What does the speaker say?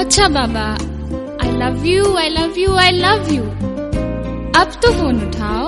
अच्छा बाबा I love you I love you I love you अब तो फ़ोन उठाओ।